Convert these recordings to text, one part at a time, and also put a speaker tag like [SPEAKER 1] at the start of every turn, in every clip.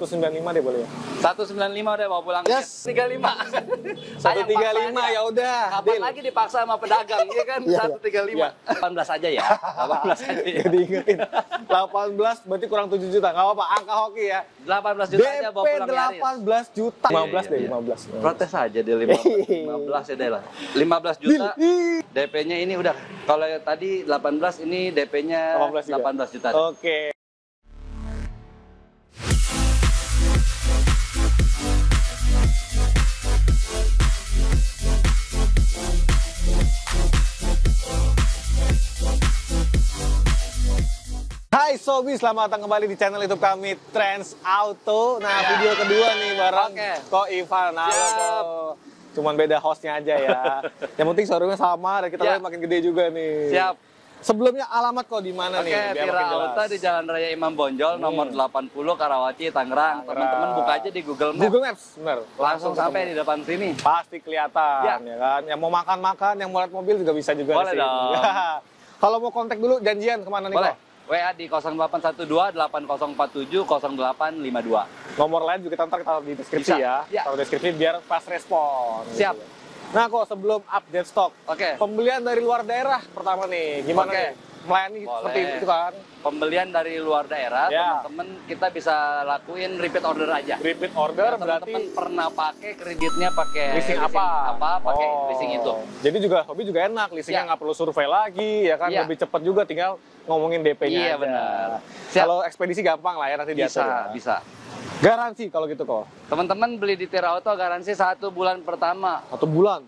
[SPEAKER 1] 195 deh boleh ya?
[SPEAKER 2] 195 udah mau pulang.
[SPEAKER 1] Yes.
[SPEAKER 2] 35.
[SPEAKER 1] 135 ya udah.
[SPEAKER 2] Kapan
[SPEAKER 1] deal.
[SPEAKER 2] lagi dipaksa sama pedagang, iya kan?
[SPEAKER 1] Iya,
[SPEAKER 2] 135.
[SPEAKER 1] iya.
[SPEAKER 2] 18 aja ya. 18 aja ya.
[SPEAKER 1] Jadi ingetin 18 berarti kurang 7 juta. Enggak apa-apa, angka hoki ya.
[SPEAKER 2] 18 juta aja bawa
[SPEAKER 1] DP
[SPEAKER 2] pulang Yaris.
[SPEAKER 1] 18 juta.
[SPEAKER 2] Iya,
[SPEAKER 1] 15 deh,
[SPEAKER 2] iya.
[SPEAKER 1] 15.
[SPEAKER 2] Protes aja deh 15, 15 ya deh lah. 15 juta. DP-nya ini udah kalau tadi 18 ini DP-nya
[SPEAKER 1] 18 juga.
[SPEAKER 2] 18 juta.
[SPEAKER 1] Oke. Hai Sobi, selamat datang kembali di channel YouTube kami Trends Auto. Nah,
[SPEAKER 2] Ya.
[SPEAKER 1] video kedua nih bareng
[SPEAKER 2] Oke.
[SPEAKER 1] Ko Ivan. Halo. Ko. Cuman beda hostnya aja ya. Yang penting showroomnya sama dan kita
[SPEAKER 2] Ya.
[SPEAKER 1] lihat makin gede juga nih.
[SPEAKER 2] Siap.
[SPEAKER 1] Sebelumnya alamat kok di mana
[SPEAKER 2] Oke,
[SPEAKER 1] nih? Makin jelas.
[SPEAKER 2] Auto di Jalan Raya Imam Bonjol nomor 80 Karawaci Tangerang. Teman-teman buka aja di Google Maps.
[SPEAKER 1] Google Maps, benar.
[SPEAKER 2] Langsung sampai
[SPEAKER 1] ketemu.
[SPEAKER 2] di depan sini.
[SPEAKER 1] Pasti kelihatan
[SPEAKER 2] Ya.
[SPEAKER 1] ya. kan. Yang mau makan-makan, yang mau lihat mobil juga bisa juga
[SPEAKER 2] Boleh
[SPEAKER 1] di sini.
[SPEAKER 2] dong.
[SPEAKER 1] Kalau mau kontak dulu janjian ke mana nih
[SPEAKER 2] Boleh.
[SPEAKER 1] kok?
[SPEAKER 2] WA di 0812 8047 0852.
[SPEAKER 1] Nomor lain juga ntar kita taruh di deskripsi
[SPEAKER 2] Bisa.
[SPEAKER 1] ya.
[SPEAKER 2] Ya.
[SPEAKER 1] Taruh deskripsi biar pas respon.
[SPEAKER 2] Siap.
[SPEAKER 1] gitu. Nah kok sebelum update stok,
[SPEAKER 2] Oke.
[SPEAKER 1] pembelian dari luar daerah pertama nih, gimana
[SPEAKER 2] Oke.
[SPEAKER 1] nih? Melayani
[SPEAKER 2] Boleh.
[SPEAKER 1] seperti itu kan?
[SPEAKER 2] Pembelian dari luar daerah,
[SPEAKER 1] Ya.
[SPEAKER 2] teman-teman kita bisa lakuin repeat order aja.
[SPEAKER 1] Repeat order
[SPEAKER 2] Kalau
[SPEAKER 1] berarti
[SPEAKER 2] teman-teman pernah pakai kreditnya pakai
[SPEAKER 1] leasing apa?
[SPEAKER 2] apa pakai
[SPEAKER 1] Oh.
[SPEAKER 2] leasing itu.
[SPEAKER 1] Jadi juga hobi juga enak, leasingnya
[SPEAKER 2] Ya.
[SPEAKER 1] nggak perlu survei lagi, ya kan?
[SPEAKER 2] Ya.
[SPEAKER 1] Lebih cepat juga, tinggal ngomongin DP-nya
[SPEAKER 2] Iya, benar.
[SPEAKER 1] Kalau ekspedisi gampang lah ya nanti diatur.
[SPEAKER 2] Bisa,
[SPEAKER 1] ya.
[SPEAKER 2] bisa.
[SPEAKER 1] Garansi kalau gitu kok.
[SPEAKER 2] Teman-teman beli di Tira Auto garansi satu bulan pertama.
[SPEAKER 1] Satu bulan.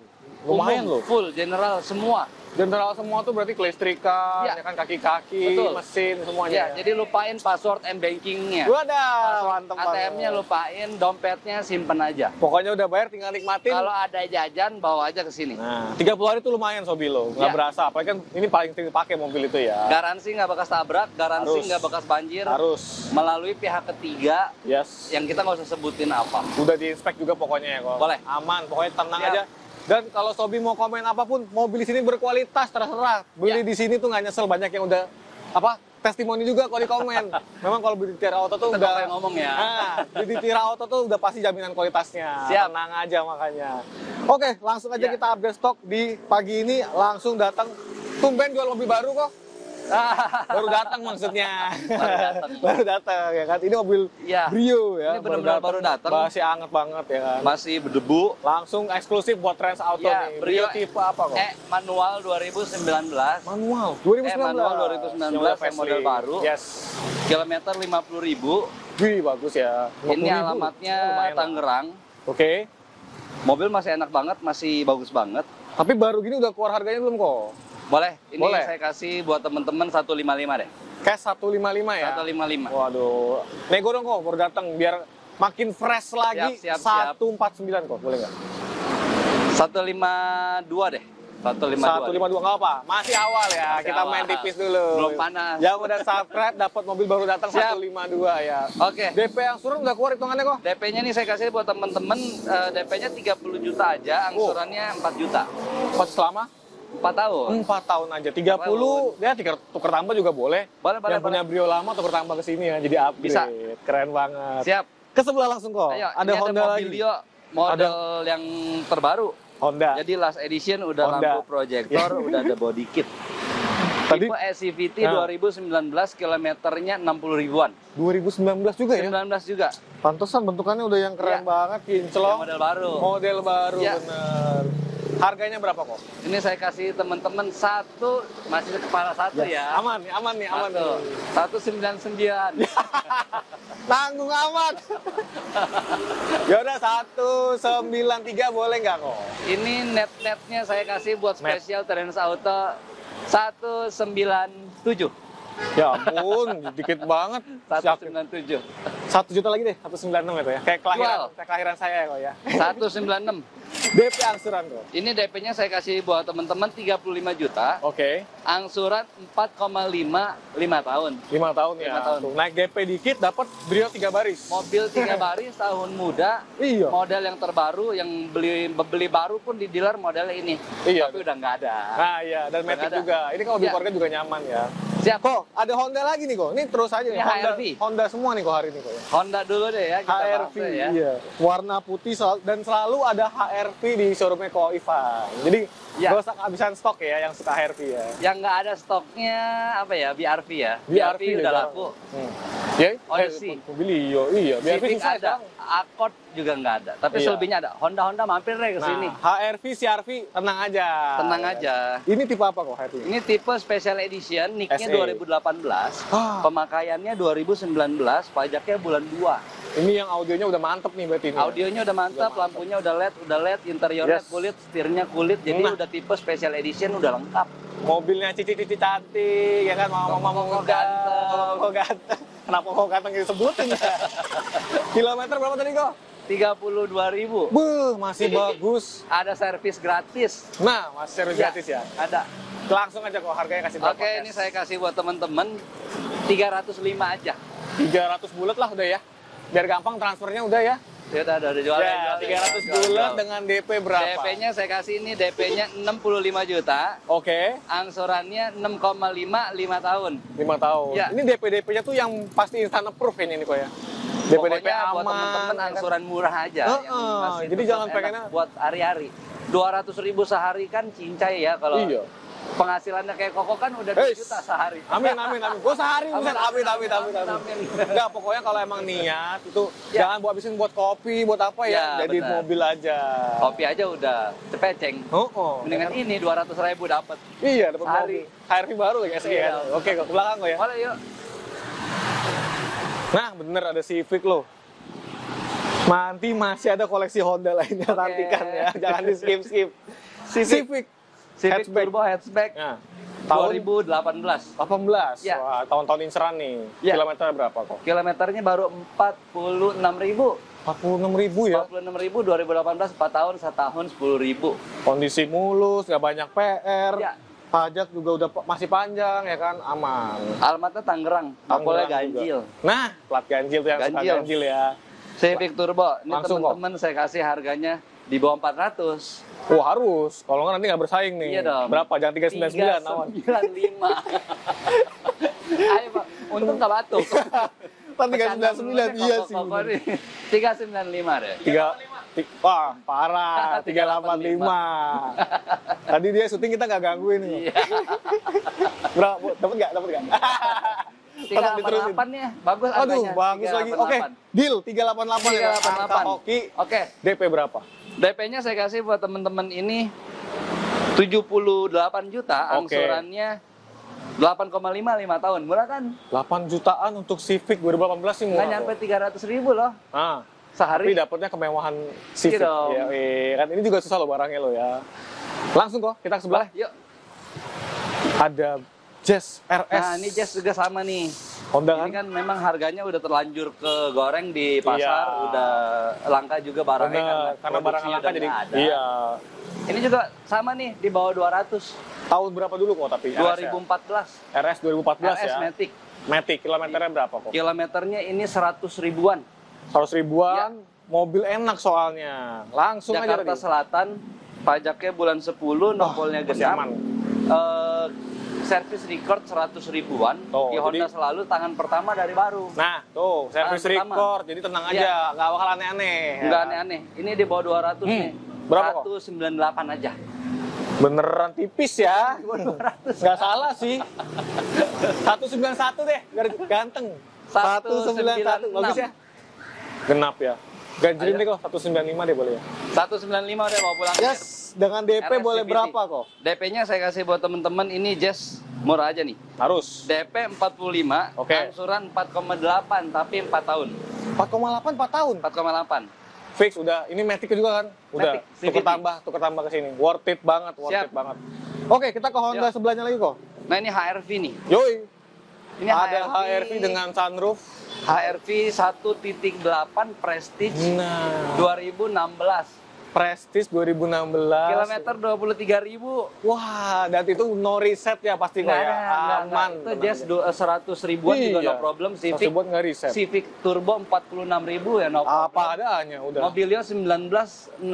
[SPEAKER 1] Lumayan
[SPEAKER 2] Umum,
[SPEAKER 1] loh.
[SPEAKER 2] Full, general semua.
[SPEAKER 1] General semua tuh berarti kelistrikan,
[SPEAKER 2] Ya.
[SPEAKER 1] ya kan kaki-kaki, mesin semuanya.
[SPEAKER 2] Ya, jadi lupain password m-bankingnya.
[SPEAKER 1] Wadah, mantep
[SPEAKER 2] ATM-nya
[SPEAKER 1] banget.
[SPEAKER 2] lupain, dompetnya simpen aja.
[SPEAKER 1] Pokoknya udah bayar tinggal nikmatin.
[SPEAKER 2] Kalau ada jajan bawa aja ke sini.
[SPEAKER 1] Nah, 30 hari itu lumayan sobi lo, nggak
[SPEAKER 2] Ya.
[SPEAKER 1] berasa. Apalagi kan ini paling sering dipakai mobil itu ya.
[SPEAKER 2] Garansi nggak bekas tabrak, garansi nggak bekas banjir.
[SPEAKER 1] Harus.
[SPEAKER 2] Melalui pihak ketiga
[SPEAKER 1] Yes.
[SPEAKER 2] yang kita nggak usah sebutin apa.
[SPEAKER 1] Udah diinspek juga pokoknya ya kok.
[SPEAKER 2] Boleh.
[SPEAKER 1] Aman, pokoknya tenang
[SPEAKER 2] Siap.
[SPEAKER 1] aja. Dan kalau Sobi mau komen apa pun, mobil di sini berkualitas terserah. Beli
[SPEAKER 2] Ya.
[SPEAKER 1] di sini tuh nggak nyesel banyak yang udah apa testimoni juga kalau di komen. Memang kalau beli di Tira Auto tuh
[SPEAKER 2] Kita
[SPEAKER 1] udah
[SPEAKER 2] ngomong ya.
[SPEAKER 1] Nah, beli di Tira Auto tuh udah pasti jaminan kualitasnya.
[SPEAKER 2] Siap.
[SPEAKER 1] Tenang aja makanya. Oke, langsung aja
[SPEAKER 2] Ya.
[SPEAKER 1] kita update stok di pagi ini langsung datang tumben jual mobil baru kok. Baru datang maksudnya.
[SPEAKER 2] Baru datang.
[SPEAKER 1] baru datang ya kan. Ini mobil
[SPEAKER 2] Iya.
[SPEAKER 1] Brio ya.
[SPEAKER 2] Ini benar-benar baru datang.
[SPEAKER 1] Masih anget banget ya kan.
[SPEAKER 2] Masih berdebu.
[SPEAKER 1] Langsung eksklusif buat Trans Auto
[SPEAKER 2] Ya,
[SPEAKER 1] nih.
[SPEAKER 2] Brio
[SPEAKER 1] Brio tipe apa kok?
[SPEAKER 2] Eh, manual 2019.
[SPEAKER 1] Manual. 2019.
[SPEAKER 2] Eh, manual 2019
[SPEAKER 1] Yang
[SPEAKER 2] model baru.
[SPEAKER 1] Yes.
[SPEAKER 2] Kilometer 50.000 ribu.
[SPEAKER 1] Wih, bagus ya. 50.000.
[SPEAKER 2] Ini alamatnya
[SPEAKER 1] lah.
[SPEAKER 2] Tangerang.
[SPEAKER 1] Oke.
[SPEAKER 2] Mobil masih enak banget, masih bagus banget.
[SPEAKER 1] Tapi baru gini udah keluar harganya belum kok?
[SPEAKER 2] Boleh, ini
[SPEAKER 1] Boleh.
[SPEAKER 2] saya kasih buat temen-temen 155 deh.
[SPEAKER 1] Cash 155 ya?
[SPEAKER 2] 155.
[SPEAKER 1] Waduh. Nego dong kok, baru datang biar makin fresh lagi.
[SPEAKER 2] Siap, siap, siap.
[SPEAKER 1] 149 kok, boleh nggak?
[SPEAKER 2] 152 deh. 152.
[SPEAKER 1] 152 nggak apa, masih awal ya.
[SPEAKER 2] Masih
[SPEAKER 1] kita main
[SPEAKER 2] awal.
[SPEAKER 1] tipis dulu.
[SPEAKER 2] Belum panas.
[SPEAKER 1] Yang udah subscribe dapat mobil baru datang
[SPEAKER 2] Siap.
[SPEAKER 1] 152 ya.
[SPEAKER 2] Oke.
[SPEAKER 1] DP yang suruh nggak keluar hitungannya kok?
[SPEAKER 2] DP-nya nih saya kasih buat temen-temen, eh, DP-nya 30 juta aja, angsurannya 4 juta.
[SPEAKER 1] Kok selama
[SPEAKER 2] 4 tahun.
[SPEAKER 1] 4 tahun aja. 30 ya tiga tuker tambah juga boleh.
[SPEAKER 2] Boleh, boleh,
[SPEAKER 1] yang punya Brio lama tuker tambah ke sini ya jadi upgrade.
[SPEAKER 2] Bisa.
[SPEAKER 1] Keren banget.
[SPEAKER 2] Siap.
[SPEAKER 1] Ke sebelah langsung kok.
[SPEAKER 2] Ayo,
[SPEAKER 1] ada Honda
[SPEAKER 2] ada
[SPEAKER 1] lagi.
[SPEAKER 2] Mobilio model yang terbaru.
[SPEAKER 1] Honda.
[SPEAKER 2] Jadi last edition udah
[SPEAKER 1] Honda.
[SPEAKER 2] lampu proyektor, udah ada body kit.
[SPEAKER 1] Tadi
[SPEAKER 2] Tipe SCVT
[SPEAKER 1] Nah.
[SPEAKER 2] 2019 kilometernya 60 ribuan.
[SPEAKER 1] 2019 juga ya.
[SPEAKER 2] 19 juga.
[SPEAKER 1] Pantesan bentukannya udah yang keren
[SPEAKER 2] Iya.
[SPEAKER 1] banget, kinclong.
[SPEAKER 2] model baru.
[SPEAKER 1] Model baru
[SPEAKER 2] Iya.
[SPEAKER 1] bener. Harganya berapa kok?
[SPEAKER 2] Ini saya kasih teman-teman satu masih kepala satu ya.
[SPEAKER 1] Aman nih, aman nih, aman
[SPEAKER 2] Satu.
[SPEAKER 1] nih.
[SPEAKER 2] Satu sembilan sembilan.
[SPEAKER 1] Tanggung amat. ya udah 193 boleh nggak kok?
[SPEAKER 2] Ini net-netnya saya kasih buat spesial Trans Auto 197.
[SPEAKER 1] Ya ampun, dikit banget. Siap.
[SPEAKER 2] 197.
[SPEAKER 1] Satu juta lagi deh, 196 itu ya. Kayak kelahiran, kayak kelahiran saya ya kok ya.
[SPEAKER 2] 196.
[SPEAKER 1] DP angsuran kok.
[SPEAKER 2] Ini DP-nya saya kasih buat teman-teman 35 juta.
[SPEAKER 1] Oke,
[SPEAKER 2] Angsuran 4,5 5 tahun.
[SPEAKER 1] 5 tahun ya.
[SPEAKER 2] Lima tahun.
[SPEAKER 1] Tuh, naik DP dikit dapat Brio 3 baris.
[SPEAKER 2] Mobil tiga baris tahun muda,
[SPEAKER 1] Iya.
[SPEAKER 2] model yang terbaru yang beli beli baru pun di dealer modelnya ini.
[SPEAKER 1] Iya.
[SPEAKER 2] Tapi udah nggak ada.
[SPEAKER 1] Nah iya, dan Matic juga. Ini kalau di
[SPEAKER 2] Iya.
[SPEAKER 1] keluarga juga nyaman ya.
[SPEAKER 2] Siap.
[SPEAKER 1] Kok ada Honda lagi nih kok. Ini terus aja nih.
[SPEAKER 2] Ini
[SPEAKER 1] Honda,
[SPEAKER 2] HRV.
[SPEAKER 1] Honda semua nih kok hari ini kok. ya.
[SPEAKER 2] Honda dulu deh ya kita
[SPEAKER 1] HRV
[SPEAKER 2] ya.
[SPEAKER 1] iya. Warna putih dan selalu ada HRV di showroomnya Ko Ivan. Jadi
[SPEAKER 2] Ya.
[SPEAKER 1] gak usah kehabisan stok ya yang suka HRV ya.
[SPEAKER 2] Yang nggak ada stoknya apa ya? BRV ya.
[SPEAKER 1] BRV
[SPEAKER 2] udah
[SPEAKER 1] udah
[SPEAKER 2] laku.
[SPEAKER 1] Hmm. Ya,
[SPEAKER 2] Odyssey.
[SPEAKER 1] Mobilio, iya. BRV
[SPEAKER 2] Civic
[SPEAKER 1] susah
[SPEAKER 2] ada. Accord juga nggak ada. Tapi
[SPEAKER 1] Iya.
[SPEAKER 2] selebihnya ada. Honda Honda mampir deh ke sini.
[SPEAKER 1] Nah, HRV, CRV, tenang aja.
[SPEAKER 2] Tenang aja.
[SPEAKER 1] Ini tipe apa kok HRV?
[SPEAKER 2] Ini tipe special edition, nicknya
[SPEAKER 1] SE.
[SPEAKER 2] 2018,
[SPEAKER 1] Ah.
[SPEAKER 2] pemakaiannya 2019, pajaknya bulan 2.
[SPEAKER 1] Ini yang audionya udah mantep nih berarti ini.
[SPEAKER 2] Audionya udah mantap, lampunya udah LED, udah LED, interiornya
[SPEAKER 1] Yes.
[SPEAKER 2] kulit, setirnya kulit, jadi
[SPEAKER 1] Nah.
[SPEAKER 2] udah tipe special edition udah lengkap.
[SPEAKER 1] Mobilnya cici-cici cantik, ya kan? Mama-mama
[SPEAKER 2] Mama
[SPEAKER 1] mau
[SPEAKER 2] ganteng.
[SPEAKER 1] ganteng. Mau ganteng. Kenapa mau ganteng disebutin ya? Kilometer berapa tadi kok?
[SPEAKER 2] 32.000.
[SPEAKER 1] Buh, masih bagus.
[SPEAKER 2] Ada servis gratis.
[SPEAKER 1] Nah, masih servis
[SPEAKER 2] Ya,
[SPEAKER 1] gratis ya.
[SPEAKER 2] Ada.
[SPEAKER 1] Langsung aja kok harganya kasih berapa?
[SPEAKER 2] Oke, ini saya kasih buat teman-teman 305 aja.
[SPEAKER 1] 300 bulat lah udah ya. Biar gampang transfernya udah ya.
[SPEAKER 2] Ya udah, udah, jual.
[SPEAKER 1] Ya, 300 bulat dengan DP berapa?
[SPEAKER 2] DP-nya saya kasih ini DP-nya 65 juta.
[SPEAKER 1] Oke,
[SPEAKER 2] Angsurannya 6,5 5 tahun.
[SPEAKER 1] 5 tahun.
[SPEAKER 2] Ya.
[SPEAKER 1] Ini DP-DP-nya tuh yang pasti instan approve ini nih kok ya. DP-DP
[SPEAKER 2] Pokoknya
[SPEAKER 1] aman.
[SPEAKER 2] buat teman-teman
[SPEAKER 1] ya
[SPEAKER 2] angsuran murah aja. Yang masih
[SPEAKER 1] jadi jangan pengennya-
[SPEAKER 2] buat hari-hari. 200 ribu sehari kan cincai ya kalau
[SPEAKER 1] Iya.
[SPEAKER 2] Penghasilannya kayak Koko kan udah 2
[SPEAKER 1] Hei.
[SPEAKER 2] juta sehari.
[SPEAKER 1] Amin, amin, amin. Gue sehari,
[SPEAKER 2] Amin.
[SPEAKER 1] Amin, amin,
[SPEAKER 2] amin,
[SPEAKER 1] amin,
[SPEAKER 2] amin,
[SPEAKER 1] amin.
[SPEAKER 2] amin.
[SPEAKER 1] Enggak, pokoknya kalau emang niat itu
[SPEAKER 2] Ya.
[SPEAKER 1] jangan buat habisin buat kopi, buat apa ya,
[SPEAKER 2] Ya,
[SPEAKER 1] jadi
[SPEAKER 2] benar.
[SPEAKER 1] mobil aja.
[SPEAKER 2] Kopi aja udah cepeceng.
[SPEAKER 1] Oh, oh.
[SPEAKER 2] Mendingan ini 200 ribu dapat.
[SPEAKER 1] Iya, dapat
[SPEAKER 2] Sehari.
[SPEAKER 1] mobil. HRV baru lagi
[SPEAKER 2] Iya.
[SPEAKER 1] kan. Oke, kok ke belakang kok ya.
[SPEAKER 2] Boleh yuk.
[SPEAKER 1] Nah, bener ada Civic loh. Nanti masih ada koleksi Honda lainnya
[SPEAKER 2] Oke.
[SPEAKER 1] nantikan ya. Jangan di skip skip.
[SPEAKER 2] Civic.
[SPEAKER 1] Civic.
[SPEAKER 2] Civic
[SPEAKER 1] Hatchback.
[SPEAKER 2] Turbo Hatchback
[SPEAKER 1] Nah, tahun
[SPEAKER 2] 2018.
[SPEAKER 1] 18.
[SPEAKER 2] Ya.
[SPEAKER 1] Wah, tahun-tahun inseran nih.
[SPEAKER 2] Ya.
[SPEAKER 1] Kilometer berapa kok?
[SPEAKER 2] Kilometernya baru 46 ribu.
[SPEAKER 1] 46 ribu ya.
[SPEAKER 2] 46 ribu 2018 4 tahun 1 tahun 10 ribu.
[SPEAKER 1] Kondisi mulus, nggak banyak PR.
[SPEAKER 2] Ya.
[SPEAKER 1] Pajak juga udah masih panjang ya kan, aman.
[SPEAKER 2] Alamatnya Tangerang, Mapolnya
[SPEAKER 1] Tangerang juga.
[SPEAKER 2] ganjil.
[SPEAKER 1] Nah, plat ganjil tuh yang
[SPEAKER 2] Ganjil.
[SPEAKER 1] ganjil ya.
[SPEAKER 2] Civic Turbo, ini teman-teman saya kasih harganya di bawah 400.
[SPEAKER 1] Wah harus, kalau nggak nanti nggak bersaing nih.
[SPEAKER 2] Iya dong.
[SPEAKER 1] Berapa? Jangan 399 awan.
[SPEAKER 2] 395. Ayo Pak, untung nggak batuk.
[SPEAKER 1] Kan 399 iya sih.
[SPEAKER 2] Nih. 395 deh.
[SPEAKER 1] Tiga, ti- wah parah, 385. Tadi dia syuting kita nggak gangguin nih.
[SPEAKER 2] Iya.
[SPEAKER 1] Berapa? Dapat nggak? Dapat nggak? Tetap diterusin.
[SPEAKER 2] 388 nya bagus
[SPEAKER 1] Aduh, bagus lagi. Oke,
[SPEAKER 2] 388.
[SPEAKER 1] deal 388 ya. Angka
[SPEAKER 2] 388.
[SPEAKER 1] hoki.
[SPEAKER 2] Oke,
[SPEAKER 1] DP berapa?
[SPEAKER 2] DP-nya saya kasih buat teman-teman ini 78 juta,
[SPEAKER 1] Oke.
[SPEAKER 2] angsurannya 8,5 5 tahun. Murah kan?
[SPEAKER 1] 8 jutaan untuk Civic 2018 sih
[SPEAKER 2] Nggak
[SPEAKER 1] murah.
[SPEAKER 2] nyampe
[SPEAKER 1] kok.
[SPEAKER 2] 300 ribu loh
[SPEAKER 1] Ah, tapi
[SPEAKER 2] sehari.
[SPEAKER 1] dapatnya kemewahan Civic.
[SPEAKER 2] Iya dong.
[SPEAKER 1] Ya, eh, kan ini juga susah loh barangnya lo ya. Langsung kok kita ke sebelah.
[SPEAKER 2] Yuk.
[SPEAKER 1] Ada Jazz RS.
[SPEAKER 2] Nah, ini Jazz juga sama nih.
[SPEAKER 1] Honda
[SPEAKER 2] Ini
[SPEAKER 1] kan?
[SPEAKER 2] kan memang harganya udah terlanjur ke goreng di pasar,
[SPEAKER 1] Iya.
[SPEAKER 2] udah langka juga barangnya
[SPEAKER 1] Bener,
[SPEAKER 2] karena,
[SPEAKER 1] karena barang langka jadi
[SPEAKER 2] ada.
[SPEAKER 1] iya.
[SPEAKER 2] Ini juga sama nih di bawah 200.
[SPEAKER 1] Tahun berapa dulu kok tapi? RS ya?
[SPEAKER 2] 2014.
[SPEAKER 1] RS 2014
[SPEAKER 2] RS
[SPEAKER 1] ya.
[SPEAKER 2] Matic.
[SPEAKER 1] Matic kilometernya berapa kok?
[SPEAKER 2] Kilometernya ini 100 ribuan.
[SPEAKER 1] 100 ribuan. Mobil enak soalnya. Langsung aja
[SPEAKER 2] Jakarta. Selatan, pajaknya bulan 10, nopolnya
[SPEAKER 1] masih
[SPEAKER 2] genap.
[SPEAKER 1] aman.
[SPEAKER 2] Eh, servis record 100 ribuan.
[SPEAKER 1] Tuh,
[SPEAKER 2] di Honda
[SPEAKER 1] jadi-
[SPEAKER 2] selalu tangan pertama dari baru.
[SPEAKER 1] Nah, tuh, servis
[SPEAKER 2] Tangan pertama.
[SPEAKER 1] record. Jadi tenang
[SPEAKER 2] Iya.
[SPEAKER 1] aja, nggak bakal aneh-aneh. ya.
[SPEAKER 2] Enggak aneh-aneh. Ini di bawah 200
[SPEAKER 1] Hmm,
[SPEAKER 2] nih.
[SPEAKER 1] berapa kok?
[SPEAKER 2] 198 aja.
[SPEAKER 1] Beneran tipis ya. Nggak salah sih. 191 deh, biar ganteng. 191, bagus ya. Genap ya. Ganjilin deh kok, 195 deh boleh ya.
[SPEAKER 2] 195 udah mau pulang.
[SPEAKER 1] Yes, dengan DP
[SPEAKER 2] RS
[SPEAKER 1] boleh
[SPEAKER 2] CVT.
[SPEAKER 1] berapa kok?
[SPEAKER 2] DP-nya saya kasih buat temen-temen ini Jazz murah aja nih.
[SPEAKER 1] Harus.
[SPEAKER 2] DP 45,
[SPEAKER 1] Oke.
[SPEAKER 2] angsuran 4,8 tapi 4 tahun.
[SPEAKER 1] 4,8 4 tahun.
[SPEAKER 2] 4,8.
[SPEAKER 1] Fix udah. Ini Matic juga kan? Udah.
[SPEAKER 2] Matic,
[SPEAKER 1] Tuker tambah, tuker tambah ke sini. Worth it banget, worth
[SPEAKER 2] Siap.
[SPEAKER 1] it banget. Oke, kita ke Honda
[SPEAKER 2] Yuk.
[SPEAKER 1] sebelahnya lagi kok.
[SPEAKER 2] Nah ini HRV nih.
[SPEAKER 1] Yoi.
[SPEAKER 2] Ini
[SPEAKER 1] Ada HRV dengan sunroof.
[SPEAKER 2] HRV 1.8 Prestige
[SPEAKER 1] Nah.
[SPEAKER 2] 2016.
[SPEAKER 1] Prestige 2016.
[SPEAKER 2] Kilometer 23 ribu.
[SPEAKER 1] Wah, dan itu no reset ya pasti
[SPEAKER 2] Nggak
[SPEAKER 1] ya. Aman.
[SPEAKER 2] nggak. Itu du- 100 ribuan juga
[SPEAKER 1] Iya.
[SPEAKER 2] no problem.
[SPEAKER 1] Satu
[SPEAKER 2] Civic,
[SPEAKER 1] buat nggak reset.
[SPEAKER 2] Civic Turbo 46 ribu ya no problem.
[SPEAKER 1] Apa adanya udah.
[SPEAKER 2] Mobilio 1968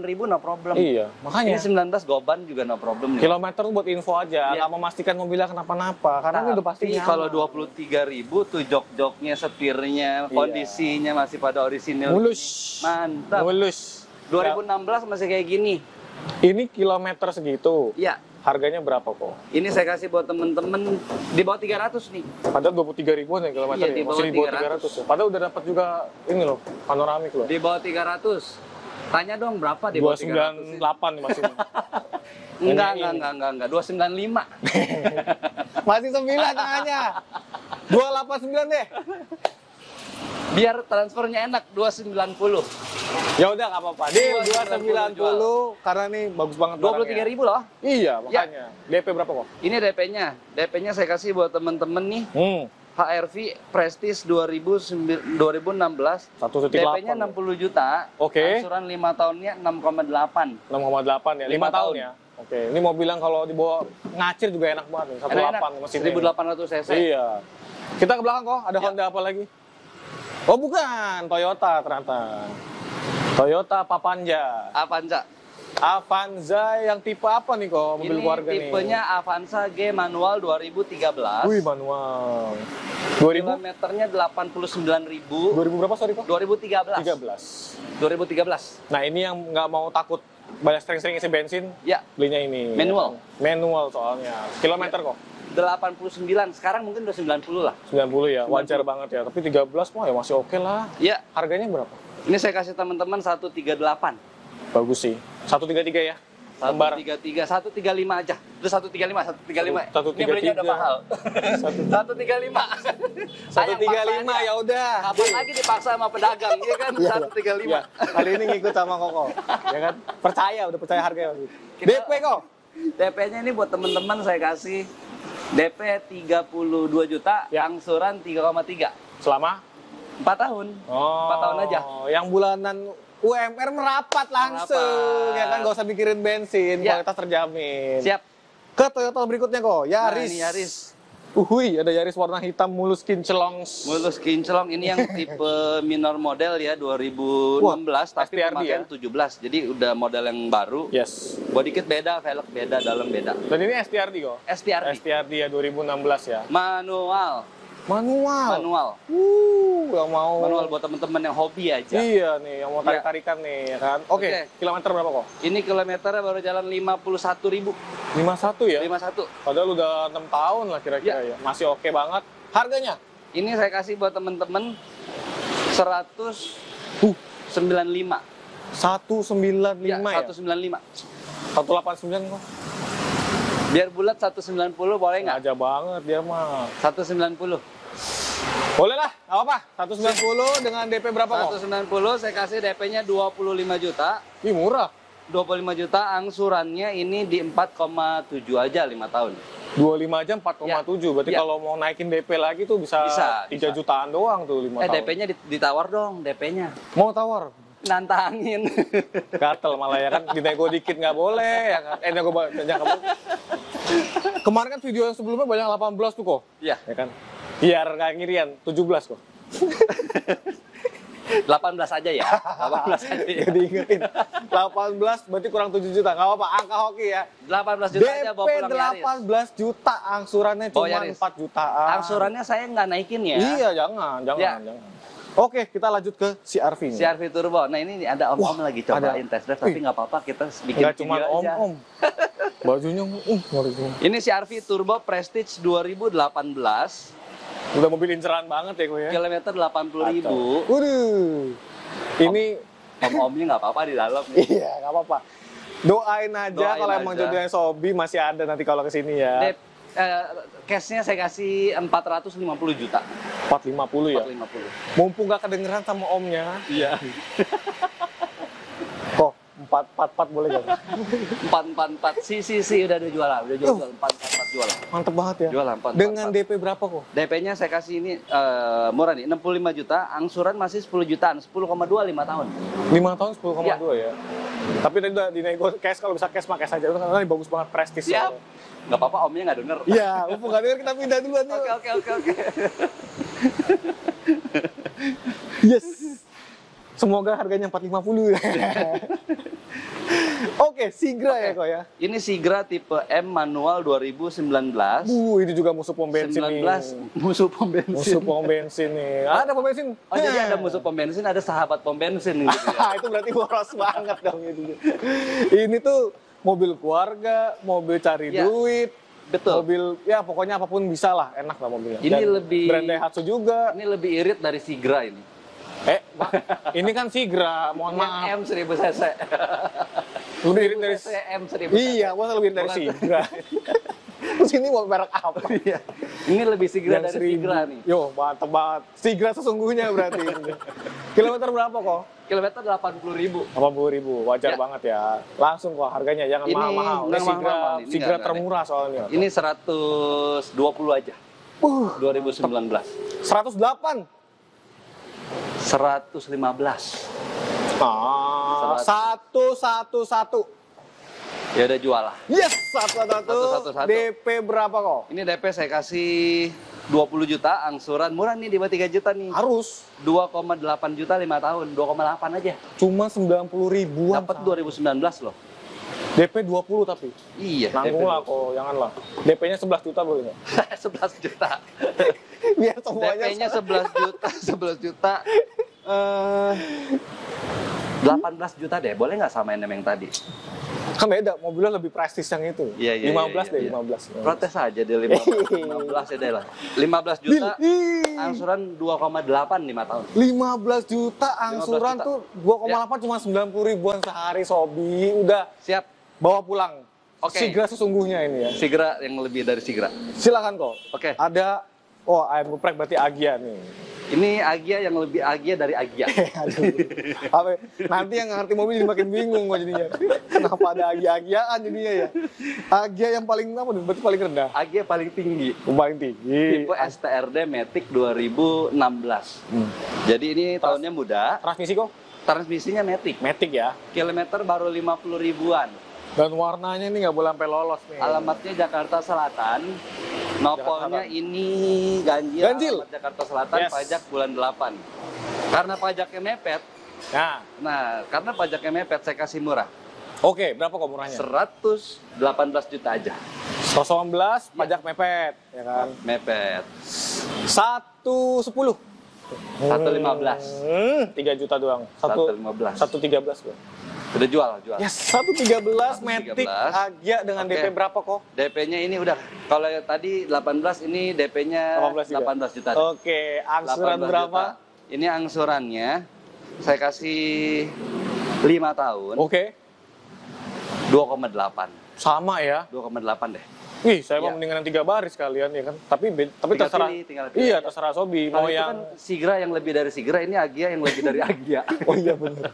[SPEAKER 2] ribu no problem.
[SPEAKER 1] Iya, makanya.
[SPEAKER 2] Ini 19 Goban juga no problem.
[SPEAKER 1] Kilometer buat info aja,
[SPEAKER 2] Iya.
[SPEAKER 1] nggak memastikan mobilnya kenapa-napa. Karena ini udah pasti nyaman.
[SPEAKER 2] kalau 23 ribu tuh jok-joknya, setirnya,
[SPEAKER 1] Iya.
[SPEAKER 2] kondisinya masih pada orisinil.
[SPEAKER 1] mulus.
[SPEAKER 2] Mantap.
[SPEAKER 1] Mulus.
[SPEAKER 2] 2016 masih kayak gini.
[SPEAKER 1] Ini kilometer segitu.
[SPEAKER 2] Ya,
[SPEAKER 1] Harganya berapa kok?
[SPEAKER 2] ini saya kasih buat temen-temen di bawah 300 nih.
[SPEAKER 1] Padahal 23 ribuan ya kilometer
[SPEAKER 2] Iya,
[SPEAKER 1] ya.
[SPEAKER 2] di bawah
[SPEAKER 1] Masih di bawah
[SPEAKER 2] 300.
[SPEAKER 1] 300 ya. Padahal udah dapat juga ini loh, panoramik loh.
[SPEAKER 2] Di bawah 300. Tanya dong berapa di bawah 300?
[SPEAKER 1] 298 nih masih.
[SPEAKER 2] Enggak, enggak, enggak, enggak, enggak. 295.
[SPEAKER 1] masih 9 tengahnya. 289 deh.
[SPEAKER 2] Biar transfernya enak, 290.
[SPEAKER 1] Ya udah nggak apa-apa. Deal
[SPEAKER 2] 290
[SPEAKER 1] 290 karena nih bagus banget
[SPEAKER 2] 23
[SPEAKER 1] barangnya.
[SPEAKER 2] ribu loh.
[SPEAKER 1] Iya, makanya. DP berapa kok?
[SPEAKER 2] Ini DP-nya. DP-nya saya kasih buat temen-temen nih.
[SPEAKER 1] Hmm.
[SPEAKER 2] HRV Prestige 2009 2016
[SPEAKER 1] 1.8.
[SPEAKER 2] DP-nya 60 juta.
[SPEAKER 1] Oke.
[SPEAKER 2] Angsuran 5 tahunnya 6,8.
[SPEAKER 1] 6,8 ya, 5
[SPEAKER 2] Lima
[SPEAKER 1] tahun
[SPEAKER 2] tahun.
[SPEAKER 1] ya. Oke, ini mau bilang kalau dibawa ngacir juga enak banget nih, 18
[SPEAKER 2] Enak-enak.
[SPEAKER 1] mesinnya.
[SPEAKER 2] 1800 cc.
[SPEAKER 1] Iya. Kita ke belakang kok, ada
[SPEAKER 2] Ya.
[SPEAKER 1] Honda apa lagi? Oh bukan, Toyota ternyata. Toyota Papanja.
[SPEAKER 2] Avanza.
[SPEAKER 1] Avanza yang tipe apa nih kok mobil
[SPEAKER 2] Ini
[SPEAKER 1] keluarga nih?
[SPEAKER 2] tipenya Avanza G manual 2013.
[SPEAKER 1] Wih manual. 2000?
[SPEAKER 2] Kilometernya 89.000.
[SPEAKER 1] 2000 berapa sorry kok?
[SPEAKER 2] 2013.
[SPEAKER 1] 13.
[SPEAKER 2] 2013.
[SPEAKER 1] Nah ini yang nggak mau takut banyak sering-sering isi bensin,
[SPEAKER 2] Ya,
[SPEAKER 1] belinya ini.
[SPEAKER 2] Manual.
[SPEAKER 1] Manual soalnya. Kilometer kok.
[SPEAKER 2] 89. Sekarang mungkin udah 90 lah.
[SPEAKER 1] 90 ya,
[SPEAKER 2] 90.
[SPEAKER 1] wajar banget ya. Tapi 13 mah ya masih oke lah.
[SPEAKER 2] Ya,
[SPEAKER 1] Harganya berapa?
[SPEAKER 2] ini saya kasih teman-teman 138.
[SPEAKER 1] Bagus sih. 133 ya. Lembar.
[SPEAKER 2] 133, 135 aja. Udah 135, 135.
[SPEAKER 1] Satu-
[SPEAKER 2] Ini belinya udah
[SPEAKER 1] 133.
[SPEAKER 2] mahal. 135.
[SPEAKER 1] 135 ya udah.
[SPEAKER 2] Kapan lagi dipaksa sama pedagang, iya kan? 135.
[SPEAKER 1] Ya, kali ini ngikut sama Koko. Ya kan? Percaya, udah percaya harganya. DP kok.
[SPEAKER 2] DP-nya ini buat teman-teman saya kasih DP 32 juta,
[SPEAKER 1] Ya.
[SPEAKER 2] angsuran 3,3.
[SPEAKER 1] Selama
[SPEAKER 2] 4 tahun.
[SPEAKER 1] Oh,
[SPEAKER 2] 4 tahun aja.
[SPEAKER 1] Yang bulanan UMR merapat langsung,
[SPEAKER 2] Merapat.
[SPEAKER 1] ya kan gak usah mikirin bensin,
[SPEAKER 2] Ya.
[SPEAKER 1] kualitas terjamin.
[SPEAKER 2] Siap.
[SPEAKER 1] Ke Toyota berikutnya kok,
[SPEAKER 2] Nah,
[SPEAKER 1] Yaris.
[SPEAKER 2] ini Yaris.
[SPEAKER 1] Uhui, ada Yaris warna hitam mulus kinclong.
[SPEAKER 2] Mulus kinclong ini yang tipe minor model ya 2016
[SPEAKER 1] Wah,
[SPEAKER 2] tapi
[SPEAKER 1] STRD
[SPEAKER 2] pemakaian 17. Jadi udah model yang baru.
[SPEAKER 1] Yes.
[SPEAKER 2] Body kit beda, velg beda, dalam beda.
[SPEAKER 1] Dan ini STRD kok.
[SPEAKER 2] STRD
[SPEAKER 1] STRD ya 2016 ya.
[SPEAKER 2] manual,
[SPEAKER 1] Manual.
[SPEAKER 2] manual.
[SPEAKER 1] Uh, yang mau.
[SPEAKER 2] Manual buat teman-teman yang hobi aja.
[SPEAKER 1] Iya nih, yang mau
[SPEAKER 2] Iya.
[SPEAKER 1] tarik-tarikan nih, ya kan. Oke,
[SPEAKER 2] Oke.
[SPEAKER 1] kilometer berapa kok?
[SPEAKER 2] Ini kilometernya baru jalan 51 ribu.
[SPEAKER 1] 51 ya?
[SPEAKER 2] 51.
[SPEAKER 1] Padahal udah 6 tahun lah kira-kira ya. Masih oke banget. Harganya?
[SPEAKER 2] Ini saya kasih buat teman-teman 195.
[SPEAKER 1] Uh,
[SPEAKER 2] 195
[SPEAKER 1] 195
[SPEAKER 2] ya,
[SPEAKER 1] ya?
[SPEAKER 2] 195.
[SPEAKER 1] 189 kok.
[SPEAKER 2] Biar bulat 190 boleh nggak?
[SPEAKER 1] Aja banget dia mah.
[SPEAKER 2] 190.
[SPEAKER 1] Boleh lah, nggak apa-apa. 190 dengan DP berapa kok?
[SPEAKER 2] 190 saya kasih DP-nya 25 juta.
[SPEAKER 1] Ih, murah.
[SPEAKER 2] 25 juta angsurannya ini di 4,7 aja 5 tahun.
[SPEAKER 1] 25 aja 4,7. Berarti
[SPEAKER 2] Ya.
[SPEAKER 1] kalau mau naikin DP lagi tuh bisa,
[SPEAKER 2] Bisa,
[SPEAKER 1] 3
[SPEAKER 2] bisa.
[SPEAKER 1] jutaan doang tuh 5
[SPEAKER 2] Eh
[SPEAKER 1] tahun.
[SPEAKER 2] DP-nya ditawar dong, DP-nya.
[SPEAKER 1] Mau tawar?
[SPEAKER 2] Nantangin.
[SPEAKER 1] Gatel malah ya kan, dinego dikit nggak boleh ya kan. Eh, nego ba- jangan nggak boleh. Kemarin kan video yang sebelumnya banyak 18 tuh kok.
[SPEAKER 2] Iya,
[SPEAKER 1] Ya kan? Biar nggak ngirian, 17 kok.
[SPEAKER 2] 18 aja ya. 18 aja ya.
[SPEAKER 1] Jadi ingetin. 18 berarti kurang 7 juta. Nggak apa-apa, angka hoki ya.
[SPEAKER 2] 18 juta aja bawa
[SPEAKER 1] DP
[SPEAKER 2] pulang Yaris.
[SPEAKER 1] 18 juta, angsurannya cuma
[SPEAKER 2] Yaris.
[SPEAKER 1] 4 jutaan.
[SPEAKER 2] Angsurannya saya nggak naikin ya.
[SPEAKER 1] Iya, jangan, jangan,
[SPEAKER 2] Ya.
[SPEAKER 1] jangan. Oke, kita lanjut ke CRV nih.
[SPEAKER 2] CRV Turbo. Nah ini ada om-om lagi cobain
[SPEAKER 1] ada.
[SPEAKER 2] test drive, tapi nggak apa-apa kita bikin
[SPEAKER 1] Nggak cuma
[SPEAKER 2] video aja.
[SPEAKER 1] om-om. Bajunya, uh.
[SPEAKER 2] Ini CRV Turbo Prestige 2018,
[SPEAKER 1] Udah mobil inceran banget ya gue ya.
[SPEAKER 2] kilometer 80 ribu.
[SPEAKER 1] Waduh. Ini
[SPEAKER 2] Om-omnya nggak apa-apa di dalam.
[SPEAKER 1] iya, nggak apa-apa. Doain aja
[SPEAKER 2] Doain
[SPEAKER 1] kalau emang
[SPEAKER 2] aja.
[SPEAKER 1] jodohnya Sobi masih ada nanti kalau ke sini ya.
[SPEAKER 2] Dep, eh, cashnya saya kasih 450 juta.
[SPEAKER 1] 450 ya.
[SPEAKER 2] 450.
[SPEAKER 1] Mumpung gak kedengeran sama omnya.
[SPEAKER 2] Iya.
[SPEAKER 1] Empat empat empat boleh gak?
[SPEAKER 2] Empat empat empat. Si si si udah ada jualan, udah jual jual empat empat empat jualan.
[SPEAKER 1] Mantep banget ya.
[SPEAKER 2] Jualan empat.
[SPEAKER 1] Dengan
[SPEAKER 2] empat, empat.
[SPEAKER 1] DP berapa kok?
[SPEAKER 2] DP-nya saya kasih ini eh, murah nih, 65 juta, angsuran masih 10 jutaan, 10,2 5 tahun.
[SPEAKER 1] 5 tahun 10,2 ya. Tapi tadi udah dinego cash kalau bisa cash mah cash aja. Itu kan ini bagus banget prestis.
[SPEAKER 2] Siap. Nggak apa-apa, omnya nggak denger.
[SPEAKER 1] Iya, mumpung gak denger kita pindah duluan.
[SPEAKER 2] Oke oke oke oke.
[SPEAKER 1] Yes. Semoga harganya 450 ya. Oke, Sigra ya kok ya.
[SPEAKER 2] Ini Sigra tipe M manual 2019.
[SPEAKER 1] Bu, ini juga musuh pom bensin nih.
[SPEAKER 2] 19 musuh pom bensin.
[SPEAKER 1] Musuh pom bensin nih. Ada pom bensin.
[SPEAKER 2] Oh jadi ada musuh pom bensin, ada sahabat pom bensin gitu ya.
[SPEAKER 1] itu berarti boros banget dong itu. Ini tuh mobil keluarga, mobil cari
[SPEAKER 2] Ya,
[SPEAKER 1] duit,
[SPEAKER 2] Betul.
[SPEAKER 1] mobil ya pokoknya apa pun bisa lah, enak lah mobilnya.
[SPEAKER 2] Ini
[SPEAKER 1] Dan
[SPEAKER 2] lebih-
[SPEAKER 1] brand Daihatsu juga.
[SPEAKER 2] Ini lebih irit dari Sigra ini.
[SPEAKER 1] Eh, Pak, ini kan Sigra, mohon maaf.
[SPEAKER 2] M 1000 cc.
[SPEAKER 1] Lebih dari
[SPEAKER 2] M 1000 cc.
[SPEAKER 1] Iya, masa lebih dari. Sigra. Terus ini mau merek apa?
[SPEAKER 2] Iya. Ini lebih Sigra dari
[SPEAKER 1] seribu.
[SPEAKER 2] Sigra nih.
[SPEAKER 1] Yo, mantep banget. Sigra sesungguhnya berarti. Kilometer berapa kok?
[SPEAKER 2] Kilometer 80 ribu.
[SPEAKER 1] 80 ribu, wajar
[SPEAKER 2] Ya.
[SPEAKER 1] banget ya. Langsung kok harganya, jangan mahal-mahal. Ini Sigra,
[SPEAKER 2] mahal-mahal, ini
[SPEAKER 1] Sigra termurah soalnya.
[SPEAKER 2] Ini 120 aja.
[SPEAKER 1] Uh,
[SPEAKER 2] 2019.
[SPEAKER 1] 108.
[SPEAKER 2] 115.
[SPEAKER 1] Ah, satu satu satu.
[SPEAKER 2] Ya udah jual lah.
[SPEAKER 1] Yes, satu satu
[SPEAKER 2] Satu, satu, satu.
[SPEAKER 1] DP berapa kok?
[SPEAKER 2] Ini DP saya kasih 20 juta, angsuran murah nih di bawah 3 juta nih.
[SPEAKER 1] Harus
[SPEAKER 2] 2,8 juta 5 tahun, 2,8 aja.
[SPEAKER 1] cuma 90 ribuan.
[SPEAKER 2] Dapat 2019 loh.
[SPEAKER 1] DP 20 tapi.
[SPEAKER 2] Iya,
[SPEAKER 1] Nanggung lah kok, janganlah. DP-nya 11 juta boleh nggak?
[SPEAKER 2] 11 juta.
[SPEAKER 1] Biar semuanya
[SPEAKER 2] DP-nya
[SPEAKER 1] sama.
[SPEAKER 2] 11 juta, 11 juta. Eh 18 juta deh, boleh nggak samain sama yang tadi?
[SPEAKER 1] Kan beda, mobilnya lebih prestis yang itu.
[SPEAKER 2] Iya, iya,
[SPEAKER 1] 15
[SPEAKER 2] iya,
[SPEAKER 1] deh,
[SPEAKER 2] iya.
[SPEAKER 1] 15.
[SPEAKER 2] Protes aja deh 15, 15 ya deh lah. 15 juta, angsuran 2,8 5 tahun.
[SPEAKER 1] 15 juta angsuran
[SPEAKER 2] 15 juta.
[SPEAKER 1] tuh 2,8 cuma 90 ribuan sehari Sobi. Udah
[SPEAKER 2] Siap,
[SPEAKER 1] bawa pulang.
[SPEAKER 2] Oke.
[SPEAKER 1] Sigra sesungguhnya ini ya.
[SPEAKER 2] Sigra yang lebih dari Sigra.
[SPEAKER 1] Silakan kok.
[SPEAKER 2] Oke.
[SPEAKER 1] Ada oh ayam geprek berarti Agia nih.
[SPEAKER 2] Ini Agia yang lebih Agia dari Agia.
[SPEAKER 1] Aduh. Apa, nanti yang ngerti mobil jadi makin bingung gua jadinya. Kenapa ada Agia-agiaan jadinya ya? Agia yang paling apa nih? Berarti paling rendah.
[SPEAKER 2] Agia paling tinggi.
[SPEAKER 1] Paling tinggi.
[SPEAKER 2] Tipe STRD Matic 2016.
[SPEAKER 1] Hmm.
[SPEAKER 2] Jadi ini tahunnya muda,
[SPEAKER 1] Transmisi kok?
[SPEAKER 2] transmisinya Matic.
[SPEAKER 1] Matic ya.
[SPEAKER 2] Kilometer baru 50 ribuan.
[SPEAKER 1] Dan warnanya ini nggak boleh sampai lolos nih.
[SPEAKER 2] Alamatnya Jakarta Selatan. Nopolnya ini ganjil.
[SPEAKER 1] Ganjil.
[SPEAKER 2] Alamat Jakarta Selatan,
[SPEAKER 1] Yes.
[SPEAKER 2] pajak bulan 8. Karena pajaknya mepet,
[SPEAKER 1] Nah,
[SPEAKER 2] nah karena pajaknya mepet saya kasih murah.
[SPEAKER 1] oke, berapa kok murahnya?
[SPEAKER 2] 118 juta aja.
[SPEAKER 1] 019 pajak mepet, ya kan?
[SPEAKER 2] Mepet.
[SPEAKER 1] 110.
[SPEAKER 2] 115.
[SPEAKER 1] Hmm, 3 juta doang.
[SPEAKER 2] 115.
[SPEAKER 1] 113 gua.
[SPEAKER 2] Udah jual, jual.
[SPEAKER 1] Yes, 113 Matic
[SPEAKER 2] 113.
[SPEAKER 1] Agia dengan
[SPEAKER 2] Oke.
[SPEAKER 1] DP berapa kok?
[SPEAKER 2] DP-nya ini udah kalau tadi 18 ini DP-nya
[SPEAKER 1] 18 juga?
[SPEAKER 2] 18 juta.
[SPEAKER 1] Oke, angsuran
[SPEAKER 2] 18
[SPEAKER 1] berapa?
[SPEAKER 2] juta. Ini angsurannya saya kasih 5 tahun
[SPEAKER 1] Oke,
[SPEAKER 2] 2,8.
[SPEAKER 1] sama ya.
[SPEAKER 2] 2,8 deh.
[SPEAKER 1] Wih, saya mau
[SPEAKER 2] Iya.
[SPEAKER 1] mendingan yang tiga baris kalian ya kan. Tapi be- tapi
[SPEAKER 2] Tinggal
[SPEAKER 1] terserah.
[SPEAKER 2] pilih, tinggal pilih
[SPEAKER 1] iya, terserah Sobi mau yang
[SPEAKER 2] kan Sigra yang lebih dari Sigra, ini Agia yang lebih dari Agia.
[SPEAKER 1] Oh iya bener.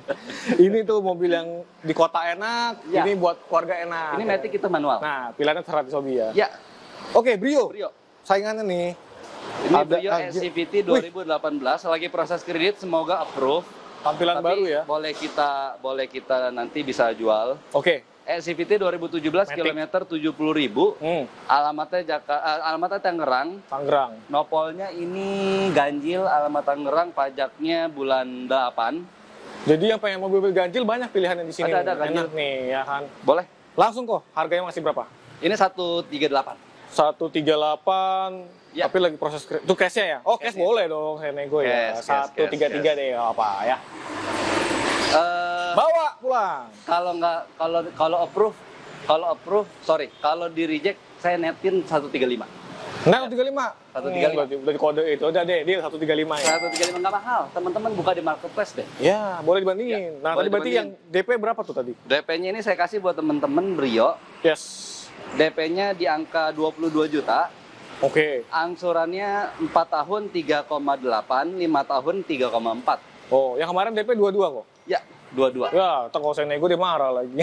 [SPEAKER 1] ini tuh mobil yang di kota enak,
[SPEAKER 2] Iya.
[SPEAKER 1] ini buat keluarga enak.
[SPEAKER 2] ini Matic itu manual.
[SPEAKER 1] Nah, pilihannya terserah di Sobi ya.
[SPEAKER 2] Ya,
[SPEAKER 1] Oke, Brio.
[SPEAKER 2] Brio.
[SPEAKER 1] Saingannya nih.
[SPEAKER 2] Ini
[SPEAKER 1] Ada
[SPEAKER 2] Brio
[SPEAKER 1] Agia.
[SPEAKER 2] SCVT
[SPEAKER 1] Wih.
[SPEAKER 2] 2018 lagi proses kredit semoga approve.
[SPEAKER 1] Tampilan
[SPEAKER 2] Tapi
[SPEAKER 1] baru ya.
[SPEAKER 2] boleh kita boleh kita nanti bisa jual.
[SPEAKER 1] Oke.
[SPEAKER 2] SCVT 2017
[SPEAKER 1] Matic.
[SPEAKER 2] kilometer 70 ribu.
[SPEAKER 1] Hmm,
[SPEAKER 2] Alamatnya Jaka, eh, alamatnya Tangerang.
[SPEAKER 1] Tangerang.
[SPEAKER 2] Nopolnya ini ganjil alamat Tangerang, pajaknya bulan 8.
[SPEAKER 1] Jadi yang pengen mobil ganjil banyak pilihannya di sini.
[SPEAKER 2] Ada, ada, ganjil.
[SPEAKER 1] Enak nih, ya kan.
[SPEAKER 2] Boleh?
[SPEAKER 1] Langsung kok, harganya masih berapa?
[SPEAKER 2] Ini 138.
[SPEAKER 1] 138
[SPEAKER 2] Ya.
[SPEAKER 1] tapi lagi proses itu cash-nya ya? Oh, cash,
[SPEAKER 2] Cash, ya.
[SPEAKER 1] boleh dong, saya nego ya.
[SPEAKER 2] Cash, cash,
[SPEAKER 1] 133
[SPEAKER 2] cash,
[SPEAKER 1] deh, apa ya.
[SPEAKER 2] Eh,
[SPEAKER 1] Bawa pulang.
[SPEAKER 2] kalau nggak kalau kalau approve kalau approve sorry kalau di reject saya netin 135
[SPEAKER 1] Nah, 135.
[SPEAKER 2] 135.
[SPEAKER 1] Hmm, berarti udah di kode itu. Udah deh, dia 135 ya.
[SPEAKER 2] 135 nggak mahal teman-teman buka di marketplace deh
[SPEAKER 1] Ya, boleh dibandingin.
[SPEAKER 2] Ya,
[SPEAKER 1] nah,
[SPEAKER 2] boleh
[SPEAKER 1] tadi berarti yang. DP berapa tuh tadi?
[SPEAKER 2] DP-nya ini saya kasih buat teman-teman Brio
[SPEAKER 1] Yes.
[SPEAKER 2] DP-nya di angka 22 juta
[SPEAKER 1] Oke.
[SPEAKER 2] angsurannya 4 tahun 3,8 5 tahun 3,4
[SPEAKER 1] Oh, yang kemarin DP 22 kok.
[SPEAKER 2] Dua-dua.
[SPEAKER 1] Ya, saya nego dia marah lagi.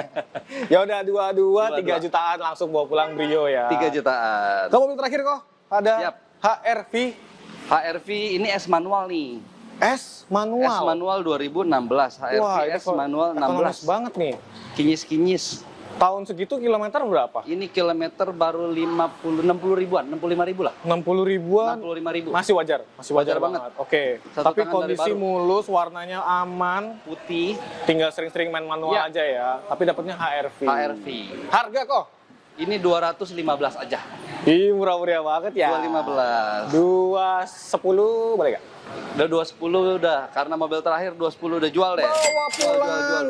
[SPEAKER 1] ya udah dua-dua, tiga jutaan langsung bawa pulang Brio ya.
[SPEAKER 2] 3 jutaan.
[SPEAKER 1] Kalau mobil terakhir kok ada
[SPEAKER 2] Siap.
[SPEAKER 1] HRV
[SPEAKER 2] HRV ini S manual nih.
[SPEAKER 1] S manual.
[SPEAKER 2] S manual 2016. HRV
[SPEAKER 1] Wah,
[SPEAKER 2] S manual
[SPEAKER 1] ekonomis
[SPEAKER 2] 16.
[SPEAKER 1] banget nih.
[SPEAKER 2] Kinyis-kinyis.
[SPEAKER 1] Tahun segitu kilometer berapa?
[SPEAKER 2] Ini kilometer baru 50 60 ribuan, 65 ribu lah.
[SPEAKER 1] 60 ribuan.
[SPEAKER 2] 65 ribu.
[SPEAKER 1] Masih wajar, masih wajar,
[SPEAKER 2] Wajar
[SPEAKER 1] banget.
[SPEAKER 2] banget.
[SPEAKER 1] Oke.
[SPEAKER 2] Satu
[SPEAKER 1] Tapi kondisi mulus, warnanya aman,
[SPEAKER 2] Putih
[SPEAKER 1] tinggal sering-sering main manual
[SPEAKER 2] Ya.
[SPEAKER 1] aja ya. Tapi dapatnya HRV.
[SPEAKER 2] HRV.
[SPEAKER 1] Harga kok?
[SPEAKER 2] Ini 215 aja.
[SPEAKER 1] Ih, murah-murah banget ya.
[SPEAKER 2] 215.
[SPEAKER 1] 210 boleh gak?
[SPEAKER 2] Udah 210 udah karena mobil terakhir 210 udah jual deh.
[SPEAKER 1] Bawa
[SPEAKER 2] Jual, jual,
[SPEAKER 1] pulang
[SPEAKER 2] jual,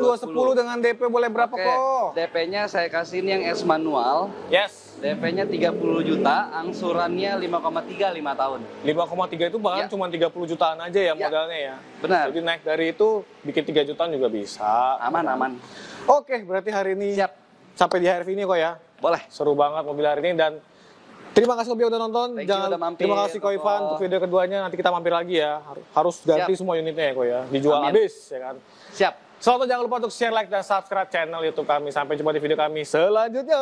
[SPEAKER 1] 210 dengan DP boleh berapa
[SPEAKER 2] Oke,
[SPEAKER 1] kok?
[SPEAKER 2] DP-nya saya kasih ini yang S manual.
[SPEAKER 1] Yes.
[SPEAKER 2] DP-nya 30 juta, angsurannya 5,3 5 tahun.
[SPEAKER 1] 5,3 itu bahkan
[SPEAKER 2] Ya.
[SPEAKER 1] cuma 30 jutaan aja ya
[SPEAKER 2] Ya.
[SPEAKER 1] modalnya ya.
[SPEAKER 2] Benar.
[SPEAKER 1] Jadi naik dari itu bikin 3 jutaan juga bisa.
[SPEAKER 2] Aman aman.
[SPEAKER 1] Oke, berarti hari ini
[SPEAKER 2] Siap.
[SPEAKER 1] sampai di HRV ini kok ya.
[SPEAKER 2] Boleh.
[SPEAKER 1] Seru banget mobil hari ini dan terima kasih Kopi udah nonton.
[SPEAKER 2] Thank you
[SPEAKER 1] Jangan
[SPEAKER 2] udah mampir,
[SPEAKER 1] terima kasih Ko Ivan untuk video keduanya. Nanti kita mampir lagi ya. Har- Harus ganti
[SPEAKER 2] Siap.
[SPEAKER 1] semua unitnya ya kok ya. Dijual
[SPEAKER 2] Amin.
[SPEAKER 1] habis ya kan.
[SPEAKER 2] Siap.
[SPEAKER 1] Selalu jangan lupa untuk share, like, dan subscribe channel YouTube kami. Sampai jumpa di video kami selanjutnya.